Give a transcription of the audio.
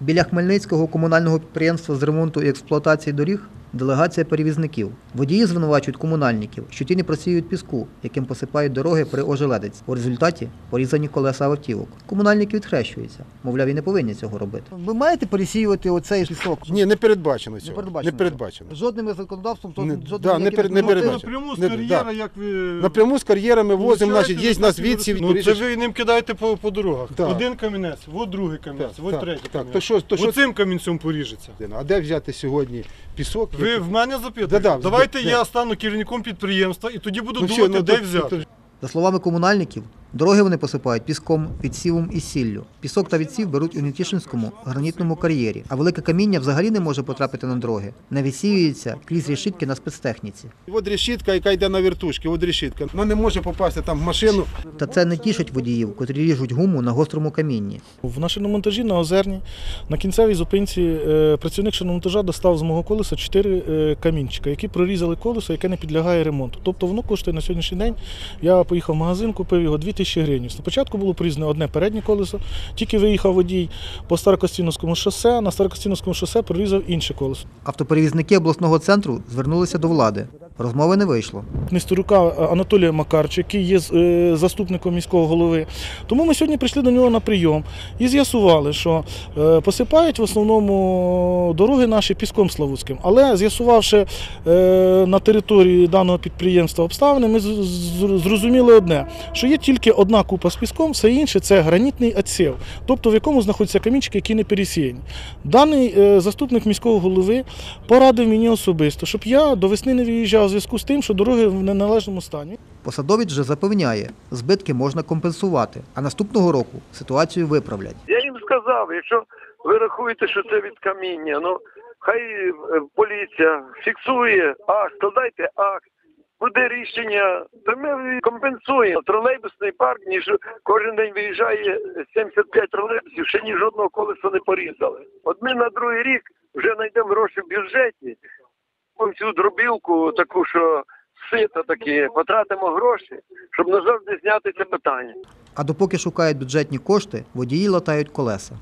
Біля Хмельницького комунального підприємства з ремонту і експлуатації доріг делегація перевізників. Водії звинувачують комунальників, що ті не просіюють піску, яким посипають дороги при ожеледець. У результаті порізані колеса автівок. Комунальники відхрещуються. Мовляв, і не повинні цього робити. Ви маєте пересіювати оцей пісок? Ні, не передбачено цього. Не передбачено. Не передбачено. Жодним законодавством, то Не- жодним да, не ніяким перед- не передбачено. Напряму з кар'єра, да. як ви... Напряму з кар'єрами возимо, значить, є нас відсів. Ну, це ви ним кидаєте по, по дорогах. Так. Один камінець, от другий камінець, от так, третій так. камінець. То що- то що- Оцим камінцем поріжеться. А де взяти сьогодні пісок? Ви який- в мене запитуєте? Да-да, Давайте да. я стану керівником підприємства і тоді буду Ну, думати, ну, де то- взяти. За словами комунальників, дороги вони посипають піском, відсівом і сіллю. Пісок та відсів беруть у Нетішинському гранітному кар'єрі, а велике каміння взагалі не може потрапити на дороги. Не відсіюється крізь решітки на спецтехніці. От решітка, яка йде на вертушки, от решітка. Вона не може попасти там в машину. Та це не тішить водіїв, котрі ріжуть гуму на гострому камінні. В на шиномонтажі на Озерні на кінцевій зупинці е, працівник шиномонтажа достав з мого колеса чотири е, камінчика, які прорізали колесо, яке не підлягає ремонту. Тобто воно коштує на сьогоднішній день. Я поїхав в магазин, купив його 2000 гривень. Спочатку було прорізане одне переднє колесо, тільки виїхав водій по Старокостіновському шосе, на Старокостіновському шосе прорізав інше колесо. Автоперевізники обласного центру звернулися до влади. Розмови не вийшло. Нестерука Анатолія Макарча, який є е, заступником міського голови. Тому ми сьогодні прийшли до нього на прийом і з'ясували, що е, посипають в основному дороги наші піском Славутським. Але з'ясувавши е, на території даного підприємства обставини, ми зрозуміли одне, що є тільки одна купа з піском, все інше це гранітний отсів, тобто в якому знаходяться камінчики, які не пересіяні. Даний е, заступник міського голови порадив мені особисто, щоб я до весни не виїжджав у зв'язку з тим, що дороги в неналежному стані. Посадовець же запевняє, збитки можна компенсувати, а наступного року ситуацію виправлять. Я їм сказав, якщо ви рахуєте, що це від каміння, ну хай е, поліція фіксує акт, складайте акт. Буде рішення, то ми компенсуємо. Тролейбусний парк, ніж кожен день виїжджає 75 тролейбусів, ще ні жодного колеса не порізали. От ми на другий рік вже знайдемо гроші в бюджеті, цю дробілку таку, що сито такі, потратимо гроші, щоб назавжди зняти це питання. А допоки шукають бюджетні кошти, водії латають колеса.